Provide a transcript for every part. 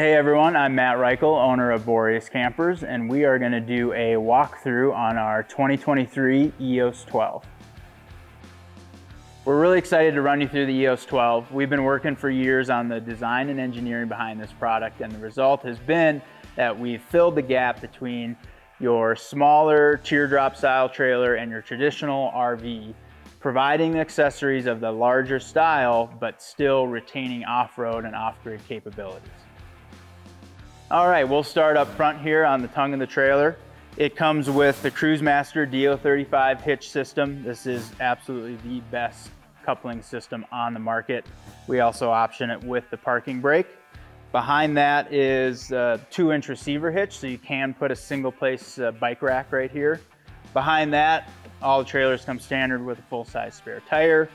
Hey everyone, I'm Matt Reichel, owner of Boreas Campers, and we are going to do a walkthrough on our 2023 EOS 12. We're really excited to run you through the EOS 12. We've been working for years on the design and engineering behind this product, and the result has been that we've filled the gap between your smaller teardrop style trailer and your traditional RV, providing the accessories of the larger style, but still retaining off-road and off-grid capabilities. All right, we'll start up front here on the tongue of the trailer. It comes with the Cruisemaster DO35 hitch system. This is absolutely the best coupling system on the market. We also option it with the parking brake. Behind that is a two inch receiver hitch, so you can put a single place uh, bike rack right here. Behind that, all the trailers come standard with a full size spare tire.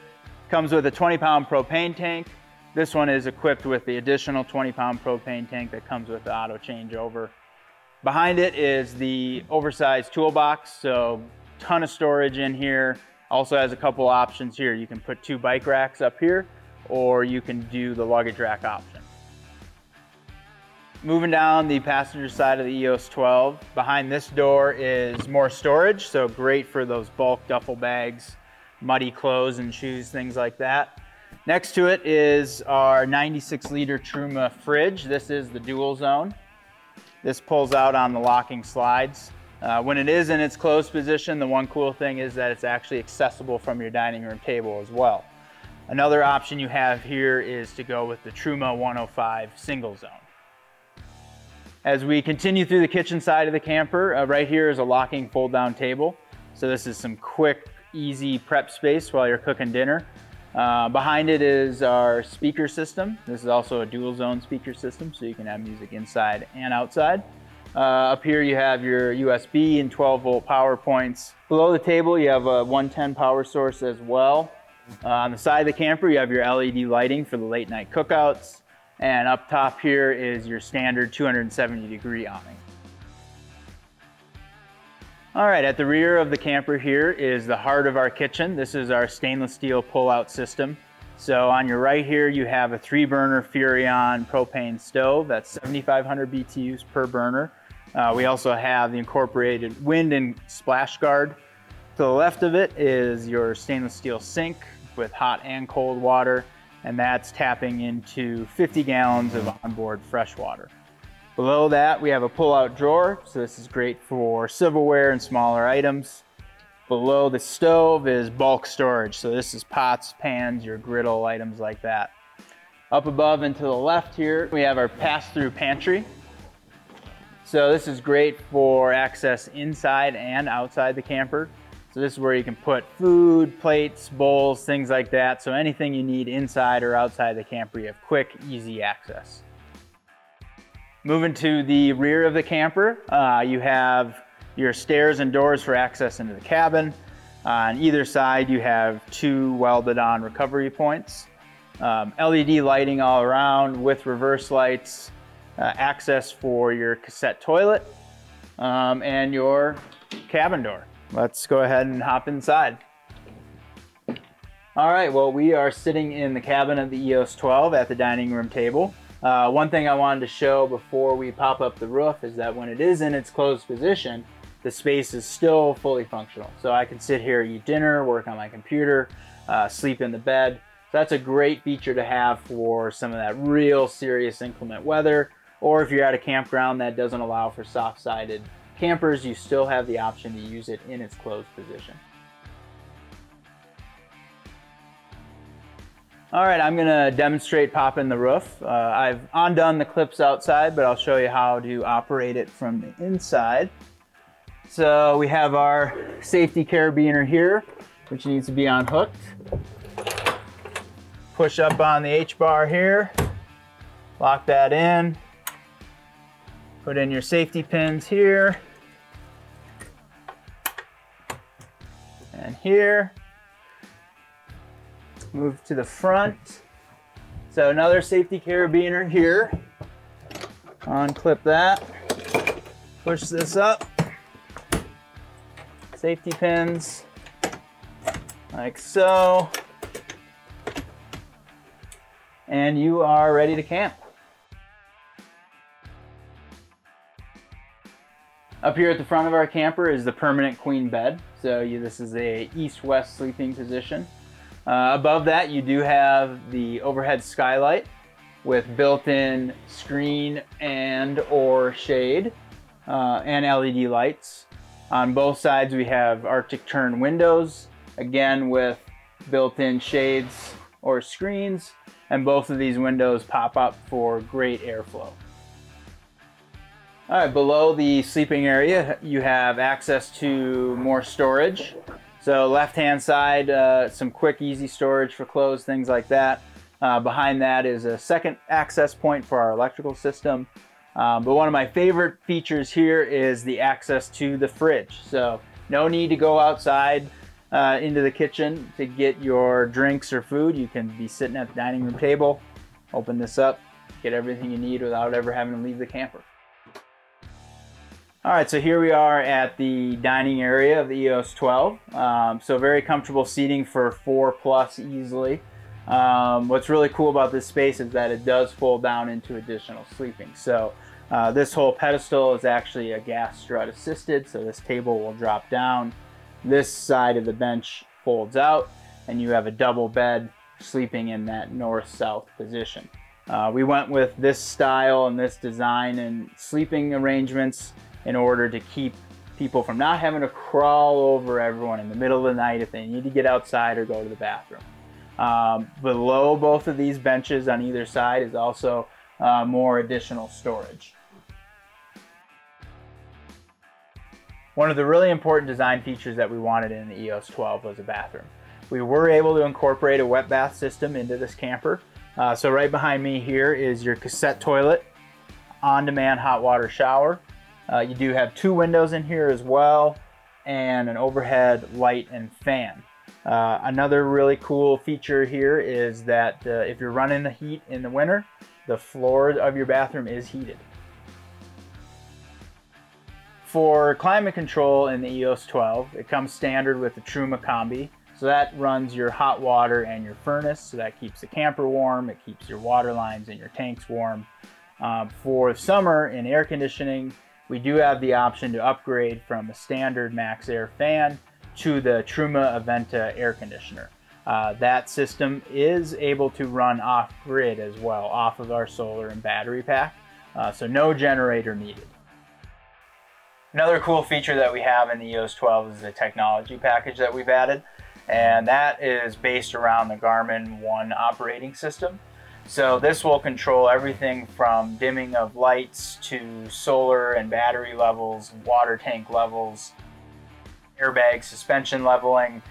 Comes with a 20 pound propane tank, this one is equipped with the additional 20 pound propane tank that comes with the auto changeover. Behind it is the oversized toolbox, so ton of storage in here. Also has a couple options here. You can put two bike racks up here, or you can do the luggage rack option. Moving down the passenger side of the EOS 12, behind this door is more storage, so great for those bulk duffel bags, muddy clothes and shoes, things like that. Next to it is our 96 liter Truma fridge. This is the dual zone. This pulls out on the locking slides. Uh, when it is in its closed position, the one cool thing is that it's actually accessible from your dining room table as well. Another option you have here is to go with the Truma 105 single zone. As we continue through the kitchen side of the camper, uh, right here is a locking fold down table. So this is some quick, easy prep space while you're cooking dinner. Uh, behind it is our speaker system. This is also a dual zone speaker system, so you can have music inside and outside. Uh, up here you have your USB and 12 volt power points. Below the table you have a 110 power source as well. Uh, on the side of the camper you have your LED lighting for the late night cookouts. And up top here is your standard 270 degree awning. All right, at the rear of the camper here is the heart of our kitchen. This is our stainless steel pull-out system. So on your right here, you have a three burner Furrion propane stove. That's 7,500 BTUs per burner. Uh, we also have the incorporated wind and splash guard. To the left of it is your stainless steel sink with hot and cold water, and that's tapping into 50 gallons of onboard fresh water. Below that, we have a pull-out drawer. So this is great for silverware and smaller items. Below the stove is bulk storage. So this is pots, pans, your griddle, items like that. Up above and to the left here, we have our pass-through pantry. So this is great for access inside and outside the camper. So this is where you can put food, plates, bowls, things like that. So anything you need inside or outside the camper, you have quick, easy access. Moving to the rear of the camper, uh, you have your stairs and doors for access into the cabin. Uh, on either side, you have two welded on recovery points. Um, LED lighting all around with reverse lights, uh, access for your cassette toilet, um, and your cabin door. Let's go ahead and hop inside. All right, well, we are sitting in the cabin of the EOS 12 at the dining room table. Uh, one thing I wanted to show before we pop up the roof is that when it is in its closed position, the space is still fully functional. So I can sit here, eat dinner, work on my computer, uh, sleep in the bed. So that's a great feature to have for some of that real serious inclement weather. Or if you're at a campground that doesn't allow for soft-sided campers, you still have the option to use it in its closed position. All right, I'm gonna demonstrate popping the roof. Uh, I've undone the clips outside, but I'll show you how to operate it from the inside. So we have our safety carabiner here, which needs to be unhooked. Push up on the H-bar here, lock that in. Put in your safety pins here. And here Move to the front. So another safety carabiner here. Unclip that. Push this up. Safety pins, like so. And you are ready to camp. Up here at the front of our camper is the permanent queen bed. So you, this is a east-west sleeping position. Uh, above that, you do have the overhead skylight with built-in screen and or shade uh, and LED lights. On both sides, we have Arctic Tern windows, again with built-in shades or screens, and both of these windows pop up for great airflow. All right, below the sleeping area, you have access to more storage. So left-hand side, uh, some quick, easy storage for clothes, things like that. Uh, behind that is a second access point for our electrical system. Um, but one of my favorite features here is the access to the fridge. So no need to go outside uh, into the kitchen to get your drinks or food. You can be sitting at the dining room table, open this up, get everything you need without ever having to leave the camper. All right, so here we are at the dining area of the EOS 12. Um, so very comfortable seating for four plus easily. Um, what's really cool about this space is that it does fold down into additional sleeping. So uh, this whole pedestal is actually a gas strut assisted, so this table will drop down. This side of the bench folds out, and you have a double bed sleeping in that north-south position. Uh, we went with this style and this design and sleeping arrangements in order to keep people from not having to crawl over everyone in the middle of the night if they need to get outside or go to the bathroom. Um, below both of these benches on either side is also uh, more additional storage. One of the really important design features that we wanted in the EOS 12 was a bathroom. We were able to incorporate a wet bath system into this camper. Uh, so right behind me here is your cassette toilet, on-demand hot water shower, uh, you do have two windows in here as well and an overhead light and fan. Uh, another really cool feature here is that uh, if you're running the heat in the winter, the floor of your bathroom is heated. For climate control in the EOS 12, it comes standard with the Truma Combi. So that runs your hot water and your furnace, so that keeps the camper warm, it keeps your water lines and your tanks warm. Um, for summer in air conditioning, we do have the option to upgrade from a standard Maxxair fan to the Truma Aventa air conditioner. Uh, that system is able to run off grid as well, off of our solar and battery pack, uh, so no generator needed. Another cool feature that we have in the EOS 12 is the technology package that we've added, and that is based around the Garmin One operating system. So this will control everything from dimming of lights to solar and battery levels, water tank levels, airbag suspension leveling.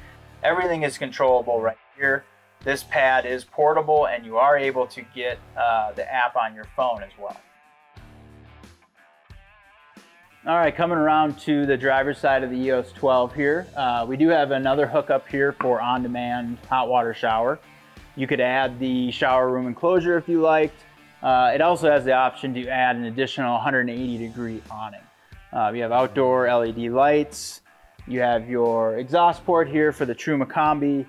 Everything is controllable right here. This pad is portable and you are able to get uh, the app on your phone as well. All right, coming around to the driver's side of the EOS 12 here. Uh, we do have another hookup here for on-demand hot water shower. You could add the shower room enclosure if you liked. Uh, it also has the option to add an additional 180 degree awning. Uh, you have outdoor LED lights. You have your exhaust port here for the Truma Combi.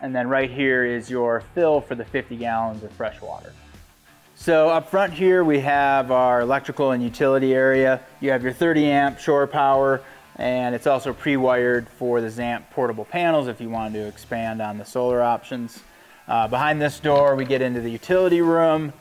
And then right here is your fill for the 50 gallons of fresh water. So up front here we have our electrical and utility area. You have your 30 amp shore power and it's also pre-wired for the ZAMP portable panels if you wanted to expand on the solar options. Uh, behind this door, we get into the utility room.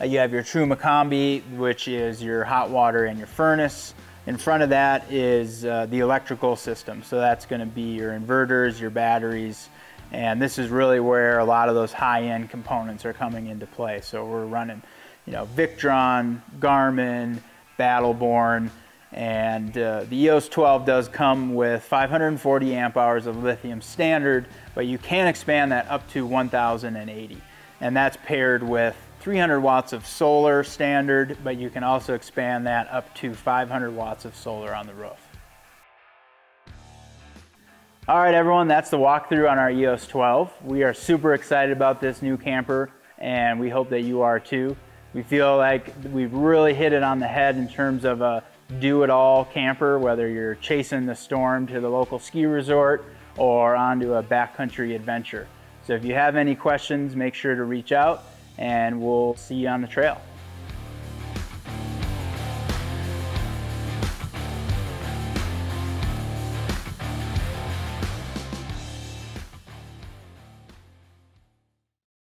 Uh, you have your Truma Combi, which is your hot water and your furnace. In front of that is uh, the electrical system. So that's going to be your inverters, your batteries, and this is really where a lot of those high-end components are coming into play. So we're running, you know, Victron, Garmin, Battle Born, and uh, the EOS 12 does come with 540 amp hours of lithium standard, but you can expand that up to 1080. And that's paired with 300 watts of solar standard, but you can also expand that up to 500 watts of solar on the roof. All right, everyone, that's the walkthrough on our EOS 12. We are super excited about this new camper, and we hope that you are too. We feel like we've really hit it on the head in terms of a do-it-all camper, whether you're chasing the storm to the local ski resort or onto a backcountry adventure. So if you have any questions, make sure to reach out and we'll see you on the trail.